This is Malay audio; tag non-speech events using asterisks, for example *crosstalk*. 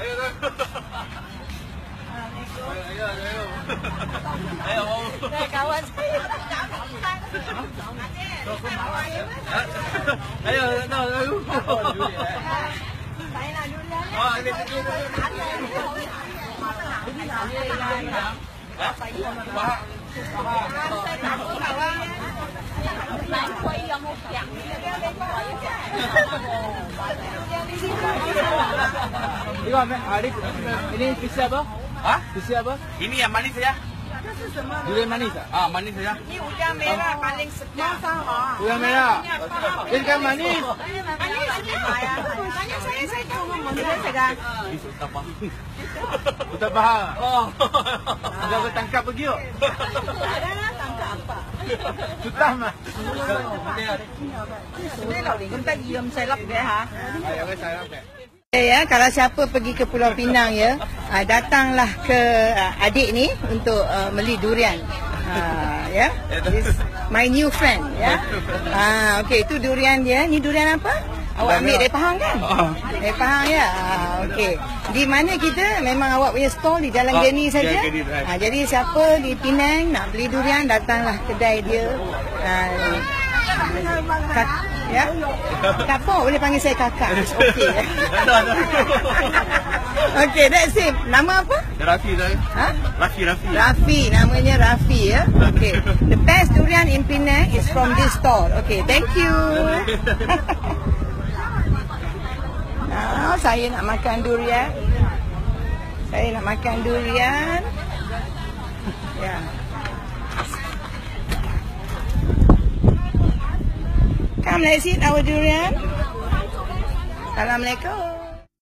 Ayo, ayo. Ayo, ayo. Ayo, mau. Eh, kawan saya. Ayo, no, ayo. Saya nak durian. Oh, ini ini ini. Ini apa? Arif, ini pizza apa? Hah? Pizza apa? Ini yang manis ya? Durian manis ah? Ah, manis ya. Ni udang merah paling sedap. Durian merah. Ini kan manis. Manis Tanya saya, saya tahu ngomong dia sekarang. Itu apa? Kita faham. Oh. Sudah bertangkap pergi yuk. Ada lah tangkap apa. Sudah mah. Ini lah, kita diam saya lap dia ha. Ayo, saya apa? Ya, kalau siapa pergi ke Pulau Pinang ya, uh, datanglah ke uh, adik ni untuk uh, beli durian. Uh, ya, This my new friend ya. Ah, okey, itu durian dia. Ni durian apa? Awak ambil dari Pahang kan? Dari Pahang ya. Ah, okey. Di mana kita memang awak punya stall di Jalan Oh, Geni saja. Ah, jadi siapa di Penang nak beli durian datanglah kedai dia. Ah, kak, ya. Kapok boleh panggil saya kakak. *laughs* Okey. Okey, that's it. Nama apa? Rafi saya. Ha? Rafi, Rafi. Rafi, namanya Rafi ya. Okay. *laughs* The best durian in Penang is from this store. Okay, thank you. *laughs* nah, saya nak makan durian. Saya nak makan durian. Ya. Come, let's eat our durian. Assalamualaikum.